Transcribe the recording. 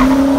you